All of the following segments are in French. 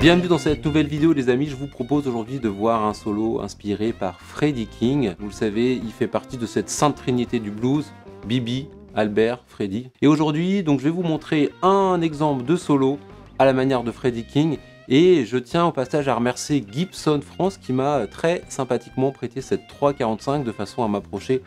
Bienvenue dans cette nouvelle vidéo les amis, je vous propose aujourd'hui de voir un solo inspiré par Freddie King. Vous le savez, il fait partie de cette sainte trinité du blues, Bibi, Albert, Freddie. Et aujourd'hui, donc je vais vous montrer un exemple de solo à la manière de Freddie King et je tiens au passage à remercier Gibson France qui m'a très sympathiquement prêté cette 345 de façon à m'approcher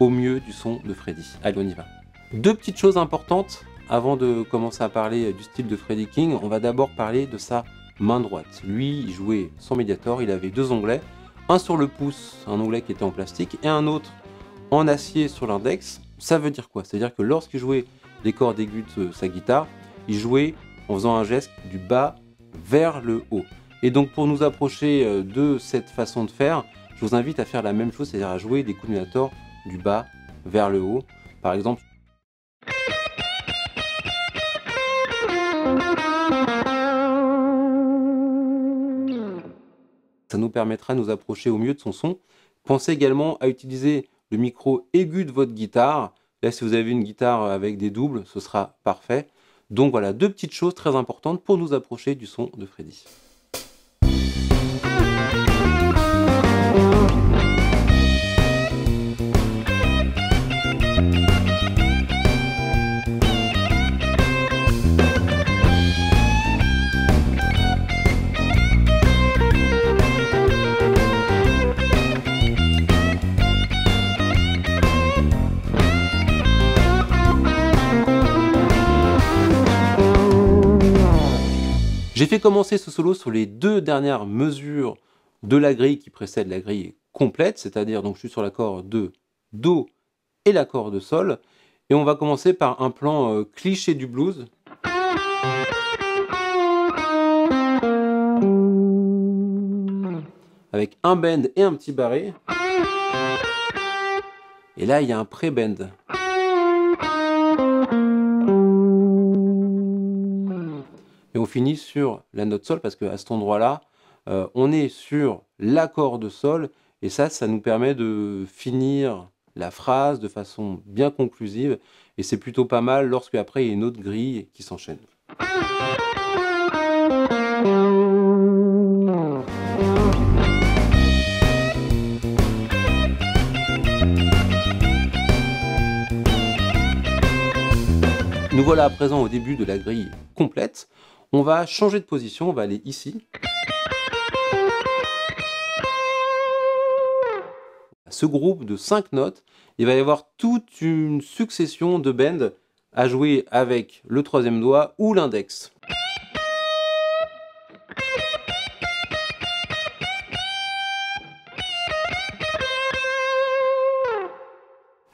au mieux du son de Freddie. Allez, on y va. Deux petites choses importantes avant de commencer à parler du style de Freddie King. On va d'abord parler de sa main droite. Lui, il jouait son médiator, il avait deux onglets, un sur le pouce, un onglet qui était en plastique, et un autre en acier sur l'index. Ça veut dire quoi? C'est-à-dire que lorsqu'il jouait les cordes aiguës de sa guitare, il jouait en faisant un geste du bas vers le haut. Et donc pour nous approcher euh, de cette façon de faire, je vous invite à faire la même chose, c'est-à-dire à jouer des coups de du bas vers le haut. Par exemple, Nous permettra de nous approcher au mieux de son son. Pensez également à utiliser le micro aigu de votre guitare. Là, si vous avez une guitare avec des doubles, ce sera parfait. Donc voilà, deux petites choses très importantes pour nous approcher du son de Freddy. J'ai fait commencer ce solo sur les deux dernières mesures de la grille qui précède la grille complète, c'est-à-dire donc je suis sur l'accord de Do et l'accord de Sol. Et on va commencer par un plan euh, cliché du blues. Avec un bend et un petit barré. Et là, il y a un pré-bend. Et on finit sur la note sol parce qu'à cet endroit-là, euh, on est sur l'accord de sol et ça, ça nous permet de finir la phrase de façon bien conclusive et c'est plutôt pas mal lorsque après il y a une autre grille qui s'enchaîne. Nous voilà à présent au début de la grille complète. On va changer de position, on va aller ici. Ce groupe de 5 notes, il va y avoir toute une succession de bends à jouer avec le troisième doigt ou l'index.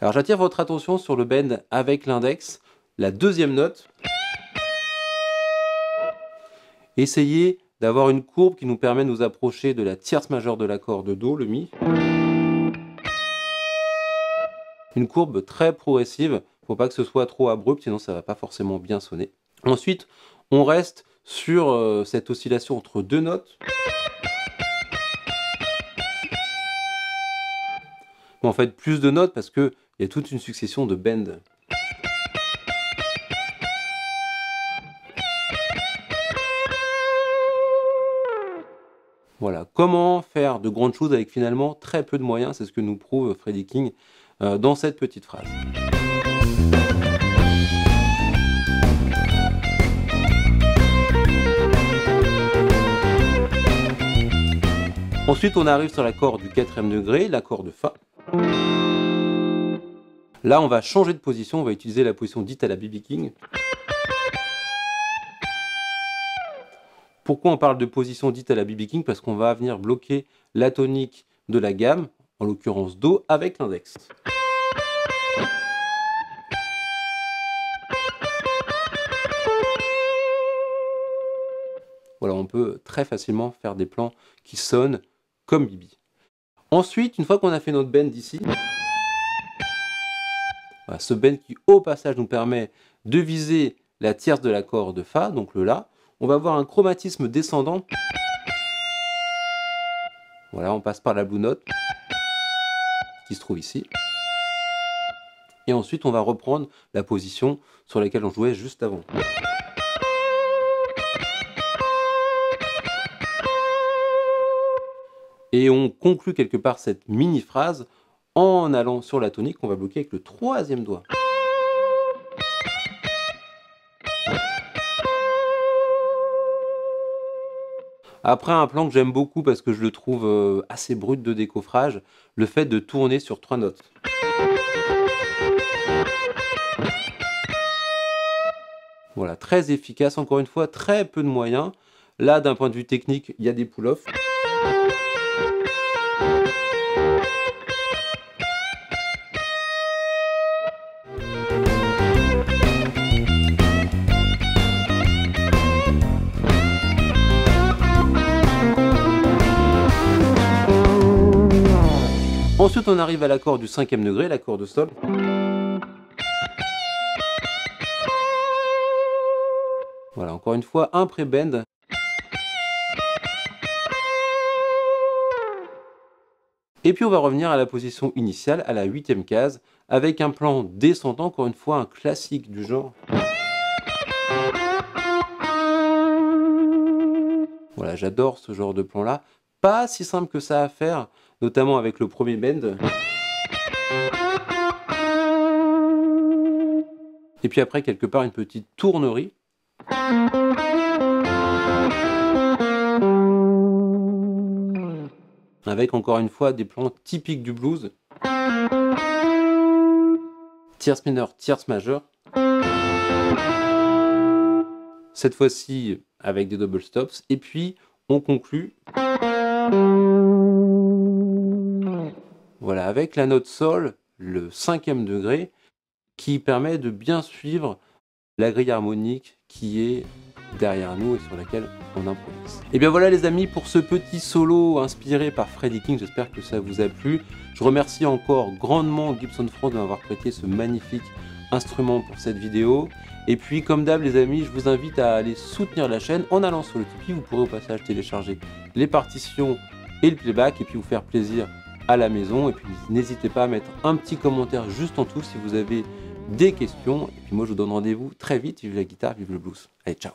Alors j'attire votre attention sur le bend avec l'index, la deuxième note essayez d'avoir une courbe qui nous permet de nous approcher de la tierce majeure de l'accord de Do, le Mi. Une courbe très progressive, faut pas que ce soit trop abrupt, sinon ça va pas forcément bien sonner. Ensuite, on reste sur euh, cette oscillation entre deux notes. en fait, plus de notes parce qu'il y a toute une succession de bends. Voilà, comment faire de grandes choses avec finalement très peu de moyens, c'est ce que nous prouve Freddie King euh, dans cette petite phrase. Ensuite, on arrive sur l'accord du quatrième degré, l'accord de Fa. Là, on va changer de position, on va utiliser la position dite à la BB King. Pourquoi on parle de position dite à la BB King Parce qu'on va venir bloquer la tonique de la gamme, en l'occurrence Do, avec l'index. Voilà, on peut très facilement faire des plans qui sonnent comme Bibi. Ensuite, une fois qu'on a fait notre bend ici, ce bend qui au passage nous permet de viser la tierce de l'accord de Fa, donc le La, on va avoir un chromatisme descendant. Voilà, on passe par la blue note, qui se trouve ici. Et ensuite, on va reprendre la position sur laquelle on jouait juste avant. Et on conclut quelque part cette mini-phrase en allant sur la tonique qu'on va bloquer avec le troisième doigt. Après, un plan que j'aime beaucoup parce que je le trouve euh, assez brut de décoffrage, le fait de tourner sur trois notes. Voilà, très efficace, encore une fois, très peu de moyens. Là, d'un point de vue technique, il y a des pull-offs. Ensuite, on arrive à l'accord du cinquième degré, l'accord de sol. Voilà, encore une fois, un pré-bend. Et puis on va revenir à la position initiale, à la huitième case, avec un plan descendant, encore une fois, un classique du genre. Voilà, j'adore ce genre de plan-là. Pas si simple que ça à faire, notamment avec le premier bend. Et puis après, quelque part, une petite tournerie. Avec encore une fois des plans typiques du blues. Tierce mineur, tierce majeur. Cette fois-ci avec des double stops. Et puis on conclut voilà, avec la note sol, le cinquième degré, qui permet de bien suivre la grille harmonique qui est derrière nous et sur laquelle on improvise. Et bien voilà les amis pour ce petit solo inspiré par Freddie King, j'espère que ça vous a plu. Je remercie encore grandement Gibson France de m'avoir prêté ce magnifique instrument pour cette vidéo. Et puis comme d'hab les amis, je vous invite à aller soutenir la chaîne en allant sur le Tipeee, vous pourrez au passage télécharger les partitions et le playback et puis vous faire plaisir à la maison. Et puis n'hésitez pas à mettre un petit commentaire juste en dessous si vous avez des questions. Et puis moi je vous donne rendez-vous très vite. Vive la guitare, vive le blues. Allez, ciao